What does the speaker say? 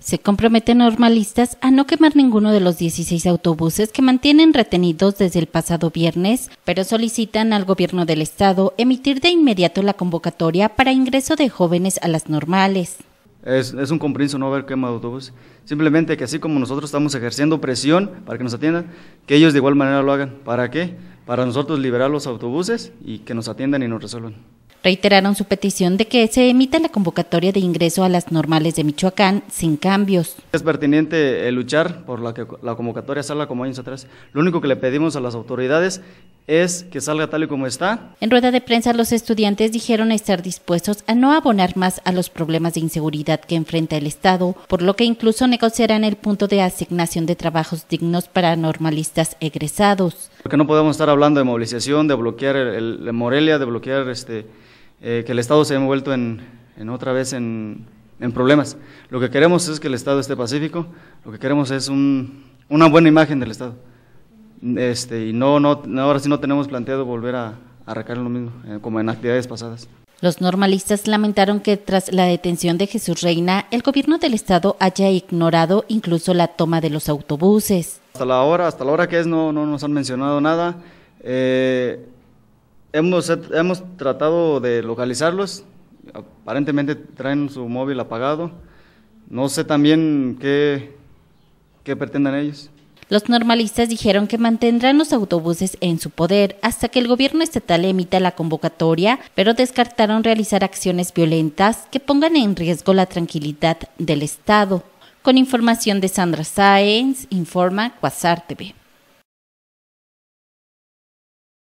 Se comprometen normalistas a no quemar ninguno de los 16 autobuses que mantienen retenidos desde el pasado viernes, pero solicitan al gobierno del estado emitir de inmediato la convocatoria para ingreso de jóvenes a las normales. Es, un compromiso no haber quemado autobuses. Simplemente que así como nosotros estamos ejerciendo presión para que nos atiendan, que ellos de igual manera lo hagan. ¿Para qué? Para nosotros liberar los autobuses y que nos atiendan y nos resuelvan reiteraron su petición de que se emita la convocatoria de ingreso a las normales de Michoacán sin cambios. Es pertinente eh, luchar por la que la convocatoria salga como años atrás. Lo único que le pedimos a las autoridades es que salga tal y como está. En rueda de prensa, los estudiantes dijeron estar dispuestos a no abonar más a los problemas de inseguridad que enfrenta el Estado, por lo que incluso negociarán el punto de asignación de trabajos dignos para normalistas egresados. Porque no podemos estar hablando de movilización, de bloquear el, Morelia, de bloquear este, eh, que el Estado se haya envuelto en, otra vez en, problemas. Lo que queremos es que el Estado esté pacífico, lo que queremos es una buena imagen del Estado. Este, y no, no, ahora sí no tenemos planteado volver a, a recaer en lo mismo, eh, como en actividades pasadas. Los normalistas lamentaron que tras la detención de Jesús Reina, el gobierno del estado haya ignorado incluso la toma de los autobuses. Hasta la hora, hasta la hora que es, no, no nos han mencionado nada. Eh, Hemos, hemos tratado de localizarlos, aparentemente traen su móvil apagado. No sé también qué, qué pretendan ellos. Los normalistas dijeron que mantendrán los autobuses en su poder hasta que el gobierno estatal emita la convocatoria, pero descartaron realizar acciones violentas que pongan en riesgo la tranquilidad del Estado. Con información de Sandra Sáenz, informa Quasar.